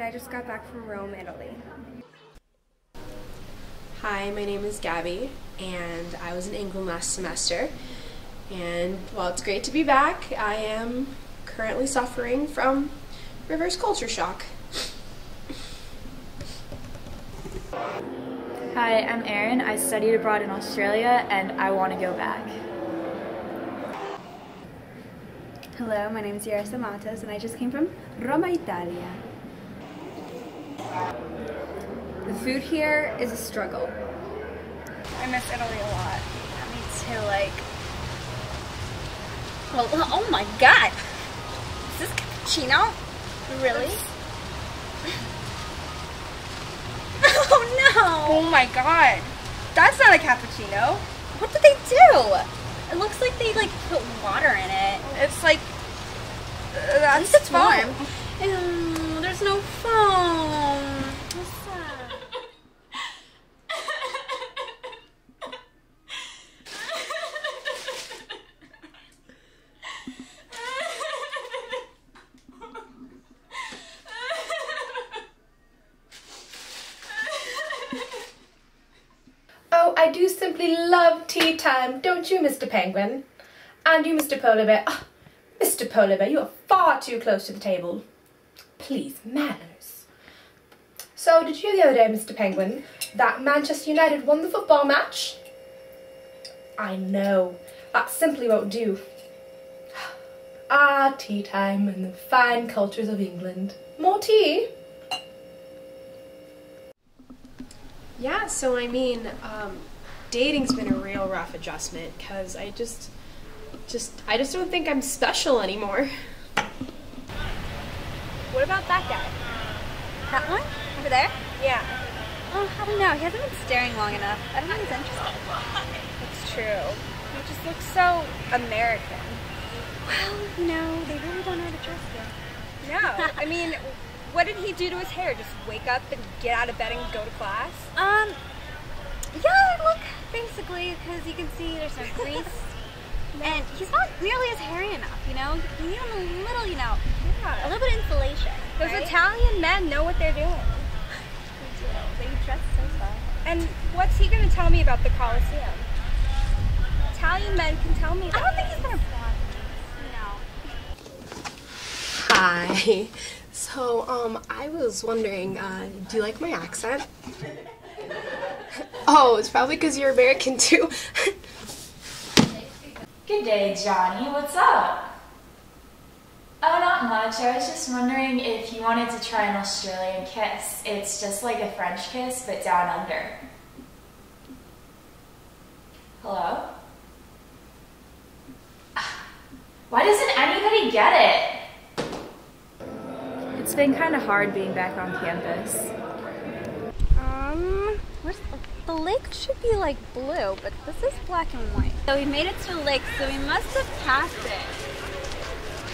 I just got back from Rome, Italy. Hi, my name is Gabby, and I was in England last semester. And while it's great to be back, I am currently suffering from reverse culture shock. Hi, I'm Erin. I studied abroad in Australia and I want to go back. Hello, my name is Yarsa Matos and I just came from Roma, Italia. The food here is a struggle. I miss Italy a lot. Me too, like. Well, oh, oh my god! Is this cappuccino? Really? oh no! Oh my god. That's not a cappuccino. What did they do? It looks like they like put water in it. It's like that's At least it's warm. Ew, there's no foam. Oh, I do simply love tea time, don't you, Mr. Penguin? And you, Mr. Polar Bear. Ah, Mr. Polar Bear, you are far too close to the table. Please, manners. So, did you hear the other day, Mr. Penguin, that Manchester United won the football match? I know, that simply won't do. Ah, tea time and the fine cultures of England. More tea? Yeah, so I mean, um, dating's been a real rough adjustment because I just, just, I just don't think I'm special anymore. What about that guy? That one? Over there? Yeah, Oh, I don't know. He hasn't been staring long enough. I don't think he's interested. it's true. He just looks so American. Well, you know, they really don't know how to dress him. No, I mean, what did he do to his hair? Just wake up and get out of bed and go to class? Um, yeah, look, basically, because you can see there's no grease. And he's not nearly as hairy enough, you know? You need him a little, you know, a little bit of insulation. Those right? Italian men know what they're doing. They do. They dress so well. And what's he going to tell me about the Colosseum? Italian men can tell me. I don't think he's gonna you know. Hi. So, um, I was wondering, uh, do you like my accent? oh, it's probably because you're American too. Good day, Johnny. What's up? Oh, not much. I was just wondering if you wanted to try an Australian kiss. It's just like a French kiss, but down under. Hello? Why doesn't anybody get it? It's been kind of hard being back on campus. Where's the, the lake should be like blue, but this is black and white. So we made it to the lake, so we must have passed it.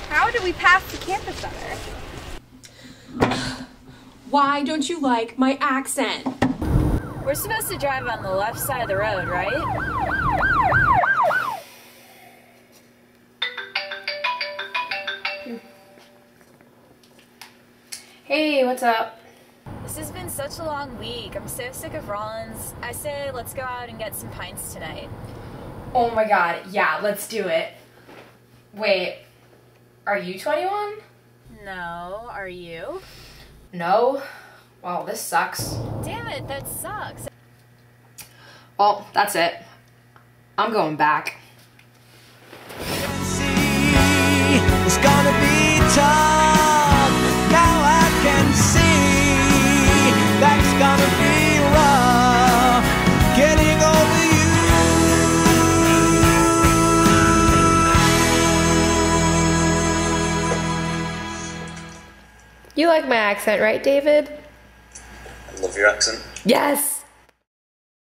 How did we pass the campus center? Why don't you like my accent? We're supposed to drive on the left side of the road, right? Hey, what's up? This has been such a long week. I'm so sick of Rollins. I say let's go out and get some pints tonight. Oh my god, yeah, let's do it. Wait, are you 21? No, are you? No? Well, this sucks. Damn it, that sucks. Well, that's it. I'm going back. You like my accent, right, David? I love your accent. Yes!